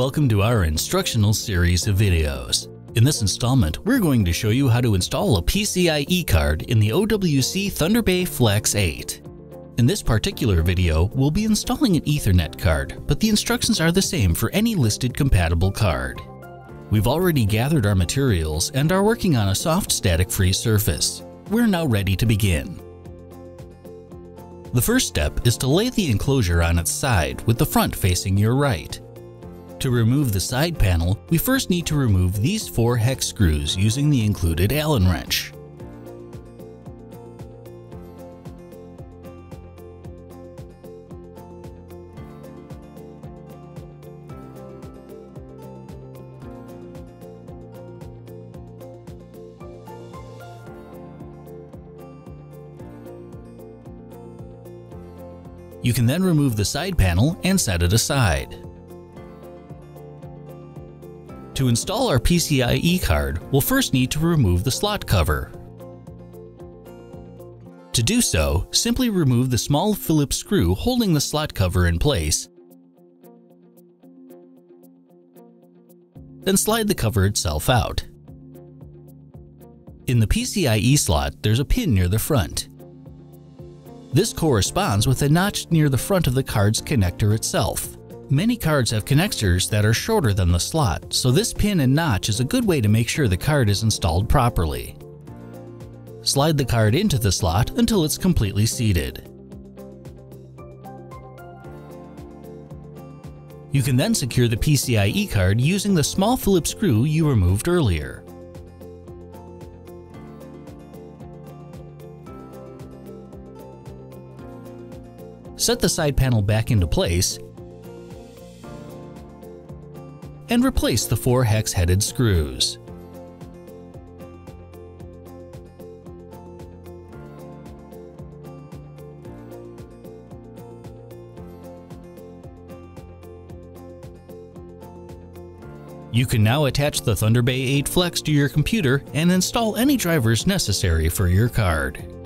welcome to our instructional series of videos. In this installment, we're going to show you how to install a PCIe card in the OWC ThunderBay Flex 8. In this particular video, we'll be installing an Ethernet card, but the instructions are the same for any listed compatible card. We've already gathered our materials and are working on a soft static-free surface. We're now ready to begin. The first step is to lay the enclosure on its side with the front facing your right. To remove the side panel, we first need to remove these four hex screws using the included Allen wrench. You can then remove the side panel and set it aside. To install our PCIe card, we'll first need to remove the slot cover. To do so, simply remove the small Phillips screw holding the slot cover in place, then slide the cover itself out. In the PCIe slot, there's a pin near the front. This corresponds with a notch near the front of the card's connector itself. Many cards have connectors that are shorter than the slot, so this pin and notch is a good way to make sure the card is installed properly. Slide the card into the slot until it's completely seated. You can then secure the PCIe card using the small Phillips screw you removed earlier. Set the side panel back into place and replace the four hex-headed screws. You can now attach the ThunderBay 8 Flex to your computer and install any drivers necessary for your card.